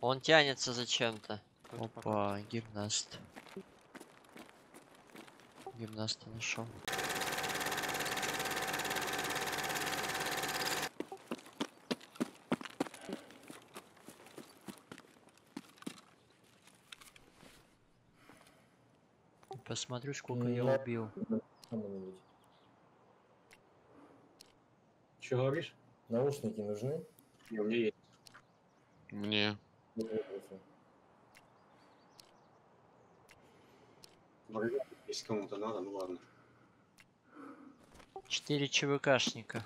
Он тянется зачем-то. Опа, гимнаст. Гимнаста нашел. Посмотрю, сколько я убил. Че говоришь? Наушники нужны? Не, у меня есть. Мне. Если кому-то надо, ну ладно. Четыре ЧВКшника.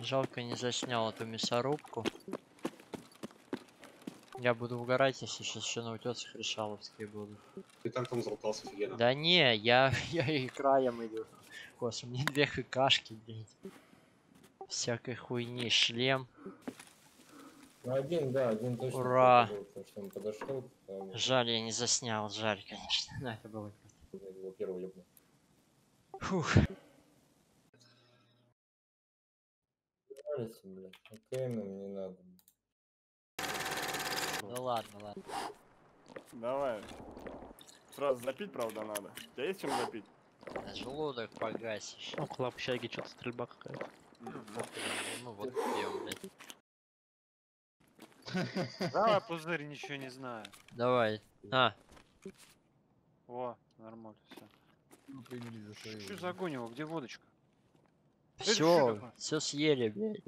Жалко не заснял эту мясорубку. Я буду угорать, если сейчас еще на утесах решаловские буду. Ты так там залутался офигенно. Да не, я, я и краем иду. Косу, мне две хкашки, блядь. Всякой хуйни, шлем. Ну, один, да, один точно. Ура! был, что он подошел, там, Жаль, я не заснял, жаль, конечно. Но это было. первый. Фух. Им не надо. Ну ладно, ладно. Давай. Сразу запить, правда, надо. У тебя есть чем запить? Да Желудок погасишь. Около общаги что-то стрельба какая-то. Ну вот пьем, блядь. Давай, пузырь, ничего не знаю. Давай. А, О, нормально, все. Ну, приняли за своего. Что за огонь его? Где водочка? Все, все съели, блядь.